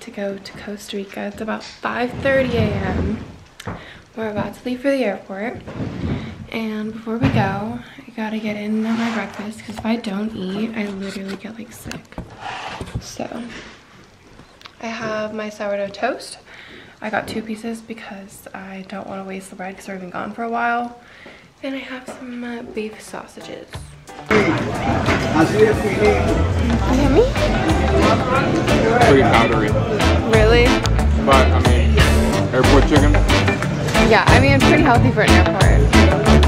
to go to Costa Rica. It's about 5.30 a.m. We're about to leave for the airport. And before we go, I gotta get in my breakfast because if I don't eat, I literally get like sick. So, I have my sourdough toast. I got two pieces because I don't want to waste the bread because we've been gone for a while. And I have some uh, beef sausages. Yummy? Pretty powdery. Really? But, I mean, airport chicken. Yeah, I mean, it's pretty healthy for an airport.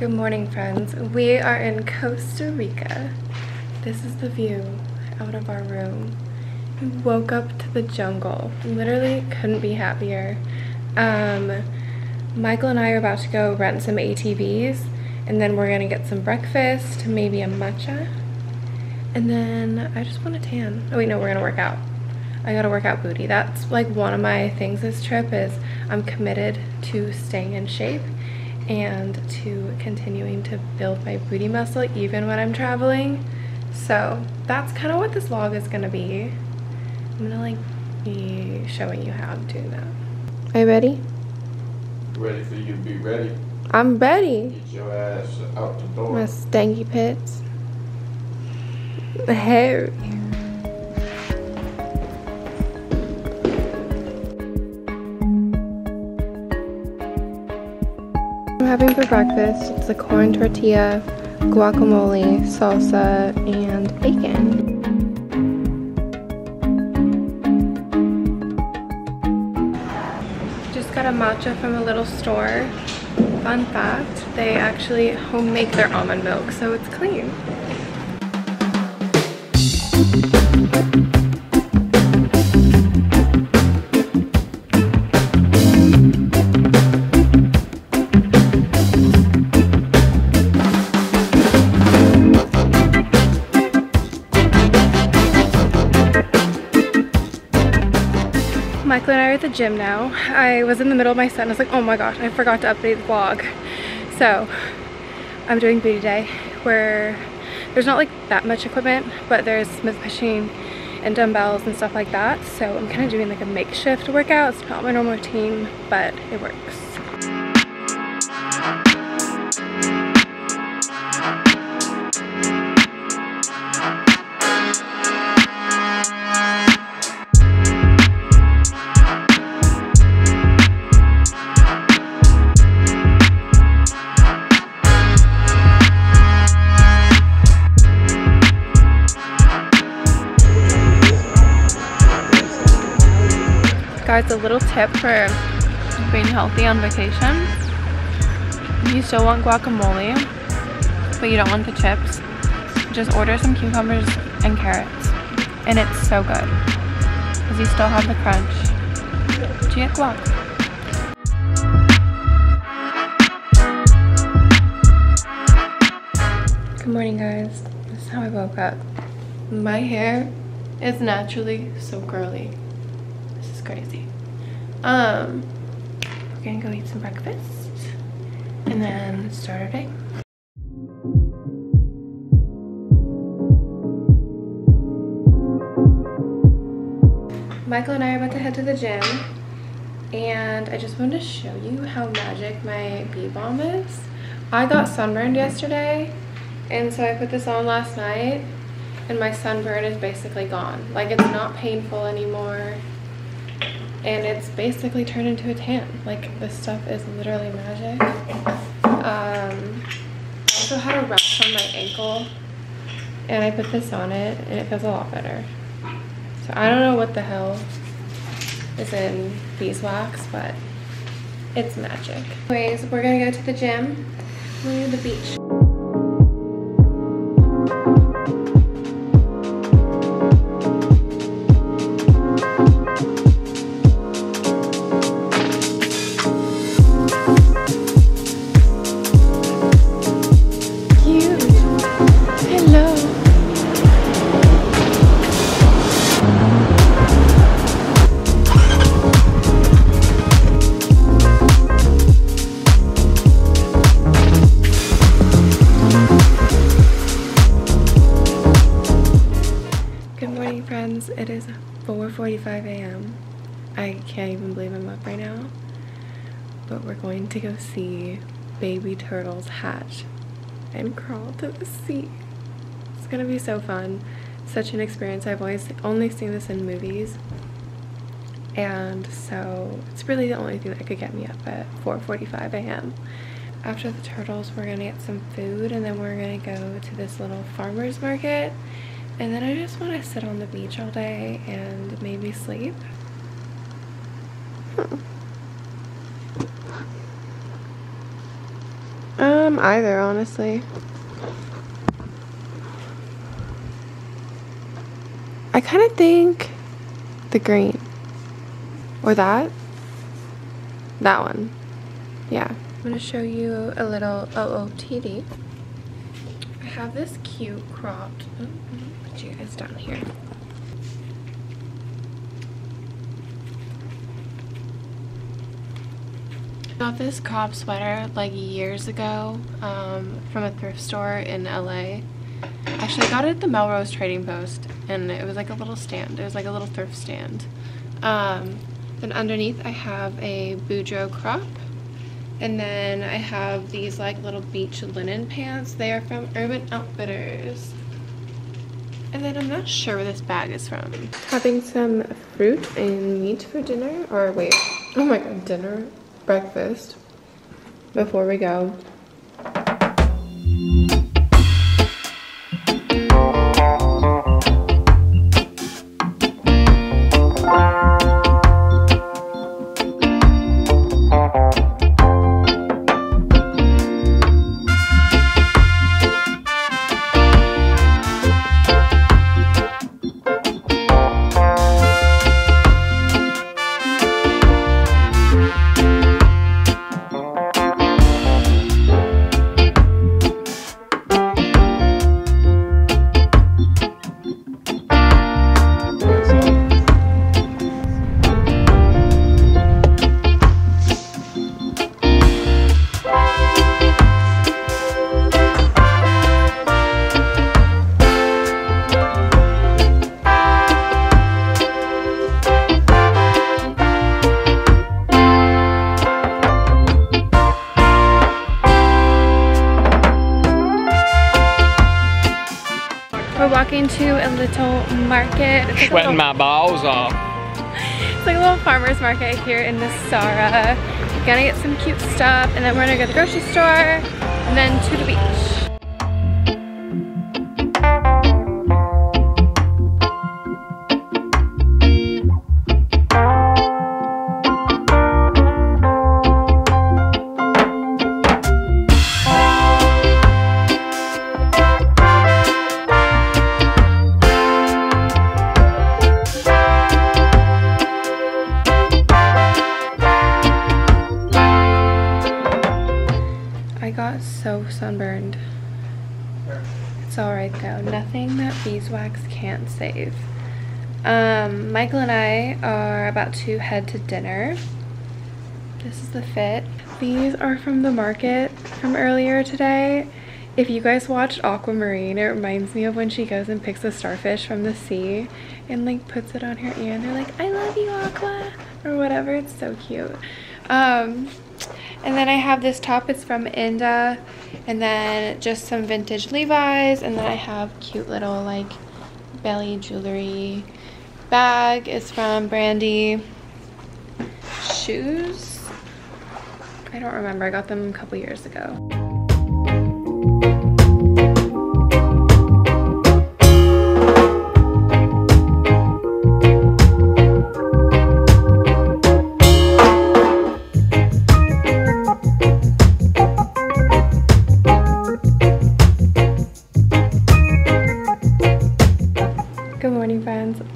Good morning, friends. We are in Costa Rica. This is the view out of our room. We woke up to the jungle. Literally couldn't be happier. Um, Michael and I are about to go rent some ATVs, and then we're gonna get some breakfast, maybe a matcha, and then I just want to tan. Oh wait, no, we're gonna work out. I gotta work out booty. That's like one of my things this trip is I'm committed to staying in shape and to continuing to build my booty muscle even when I'm traveling. So that's kind of what this vlog is gonna be. I'm gonna like be showing you how to do that. Are you ready? Ready for you to be ready. I'm ready. Get your ass out the door. My stanky pits. Hairy. I'm having for breakfast it's a corn tortilla, guacamole, salsa, and bacon. Just got a matcha from a little store. Fun fact, they actually home make their almond milk, so it's clean. The gym now. I was in the middle of my set and I was like, oh my gosh, I forgot to update the vlog. So I'm doing booty day where there's not like that much equipment, but there's smith pushing and dumbbells and stuff like that. So I'm kind of doing like a makeshift workout. It's not my normal routine, but it works. Guys, a little tip for being healthy on vacation. You still want guacamole, but you don't want the chips. Just order some cucumbers and carrots. And it's so good. Because you still have the crunch. Get guac? Good morning guys. This is how I woke up. My hair is naturally so curly. Crazy. Um, we're gonna go eat some breakfast and then start our day. Michael and I are about to head to the gym and I just wanted to show you how magic my bee balm is. I got sunburned yesterday and so I put this on last night and my sunburn is basically gone. Like it's not painful anymore and it's basically turned into a tan. Like this stuff is literally magic. Um, I also had a rash on my ankle and I put this on it and it feels a lot better. So I don't know what the hell is in beeswax, but it's magic. Anyways, we're gonna go to the gym. We're gonna go to the beach. 4.45 a.m. I can't even believe I'm up right now. But we're going to go see baby turtles hatch and crawl to the sea. It's gonna be so fun. Such an experience. I've always only seen this in movies. And so it's really the only thing that could get me up at 4.45 a.m. After the turtles, we're gonna get some food and then we're gonna go to this little farmer's market. And then I just wanna sit on the beach all day and maybe sleep. Hmm. Um, either, honestly. I kind of think the green. Or that. That one. Yeah. I'm going to show you a little OOTD. I have this cute cropped. Oh, you guys down here. I got this crop sweater like years ago um, from a thrift store in LA. Actually, I got it at the Melrose Trading Post and it was like a little stand. It was like a little thrift stand. Um, then underneath I have a Boudreaux crop. And then I have these like little beach linen pants. They are from Urban Outfitters. And then I'm not sure where this bag is from. Having some fruit and meat for dinner. Or wait, oh my god, dinner breakfast before we go. Walking to a little market. Sweating my balls off. It's like a little farmer's market here in Nosara. Gonna get some cute stuff and then we're gonna go to the grocery store and then to the beach. Save. Um, Michael and I are about to head to dinner. This is the fit. These are from the market from earlier today. If you guys watched Aquamarine, it reminds me of when she goes and picks a starfish from the sea and like puts it on her ear and they're like, I love you, Aqua, or whatever. It's so cute. Um, and then I have this top, it's from Inda. And then just some vintage Levi's. And then I have cute little like belly jewelry. Bag is from Brandy. Shoes? I don't remember. I got them a couple years ago.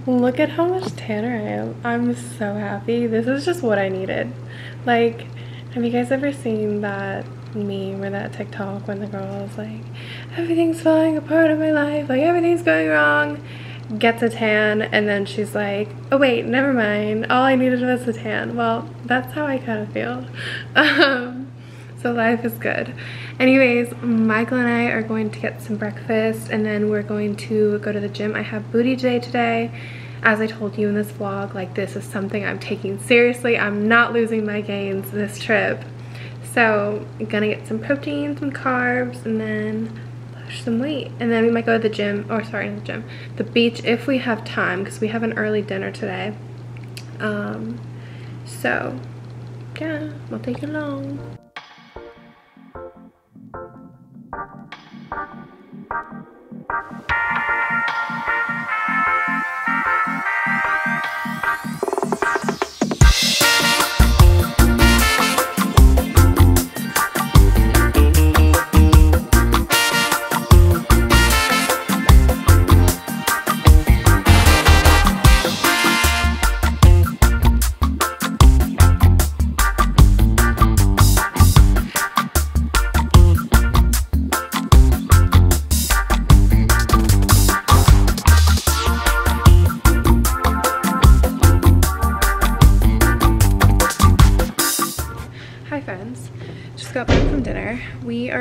Look at how much tanner I am. I'm so happy. This is just what I needed. Like, have you guys ever seen that meme or that TikTok when the girl is like, everything's falling apart in my life, like everything's going wrong, gets a tan, and then she's like, oh wait, never mind, all I needed was a tan. Well, that's how I kind of feel. Um, so life is good. Anyways, Michael and I are going to get some breakfast and then we're going to go to the gym. I have booty day today as I told you in this vlog, like this is something I'm taking seriously. I'm not losing my gains this trip. So I'm gonna get some protein, some carbs, and then push some weight. And then we might go to the gym, or sorry, the gym, the beach if we have time, because we have an early dinner today. Um, so yeah, we'll take it along.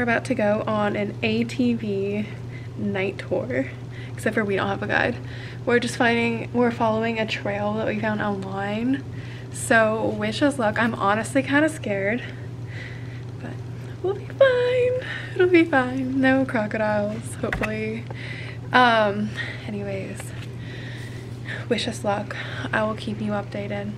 About to go on an ATV night tour, except for we don't have a guide. We're just finding, we're following a trail that we found online. So wish us luck. I'm honestly kind of scared, but we'll be fine. It'll be fine. No crocodiles, hopefully. Um, anyways, wish us luck. I will keep you updated.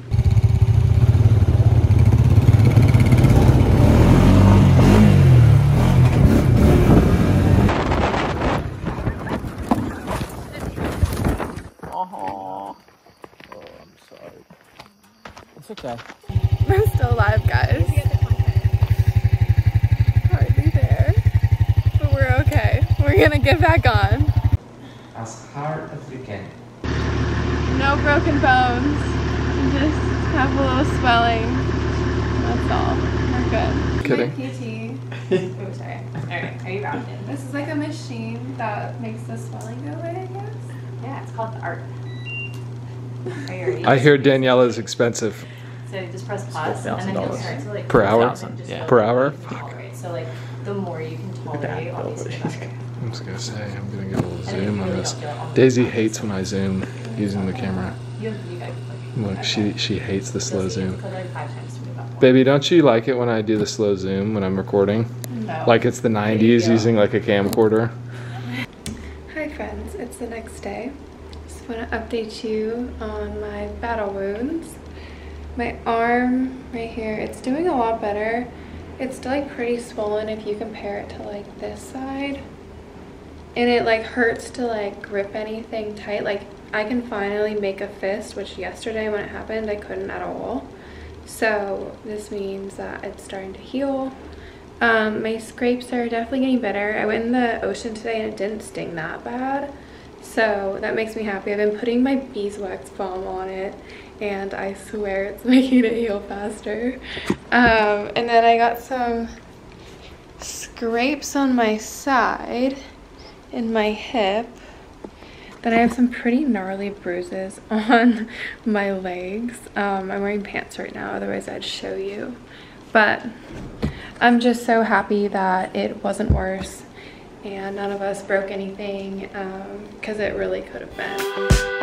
It's okay. We're still alive, guys. Hardly there. But we're okay. We're gonna get back on. as hard as you can. No broken bones. Just have a little swelling. That's all. We're good. Kidding. PT. Oh, sorry. Alright, are you wrapped in? This is like a machine that makes the swelling go away, I guess. Yeah, it's called the art. Are you ready? I hear Danielle is expensive So just press pause and then you'll start to like. Per hour? Just Yeah. feel Per like hour? you can tolerate. So like, the more you can tolerate, obviously the better. I'm just gonna say I'm gonna get a little zoom you on this. don't feel it on Daisy side, hates when I zoom using the camera. You, you guys. Look, she she hates the slow You'll see it zoom. click like five times to move up. Baby, don't you like it when I do the slow zoom when I'm recording? No. Like it's the 90s using like a camcorder. Hi friends, it's the next day. Just want to update you on my battle wounds. My arm right here, it's doing a lot better. It's still like pretty swollen if you compare it to like this side. And it like hurts to like grip anything tight. Like I can finally make a fist, which yesterday when it happened I couldn't at all. So this means that it's starting to heal. Um, my scrapes are definitely getting better. I went in the ocean today and it didn't sting that bad. So that makes me happy. I've been putting my beeswax balm on it and I swear it's making it heal faster. Um, and then I got some scrapes on my side in my hip. Then I have some pretty gnarly bruises on my legs. Um, I'm wearing pants right now, otherwise I'd show you. But I'm just so happy that it wasn't worse and none of us broke anything because it really could have been.